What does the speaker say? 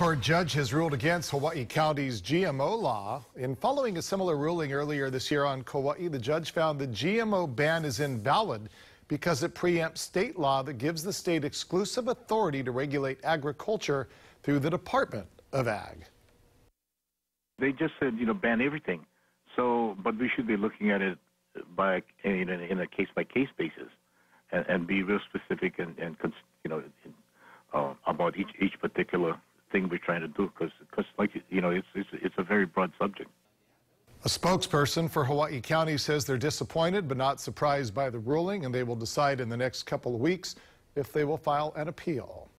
Court judge has ruled against Hawaii County's GMO law. In following a similar ruling earlier this year on Kauai, the judge found the GMO ban is invalid because it preempts state law that gives the state exclusive authority to regulate agriculture through the Department of Ag. They just said, you know, ban everything. So, but we should be looking at it by in a, in a case by case basis, and, and, be real specific and, and you know, uh, about each each particular thing we're trying to do because because like you know it's, it's it's a very broad subject. A spokesperson for Hawaii County says they're disappointed but not surprised by the ruling and they will decide in the next couple of weeks if they will file an appeal.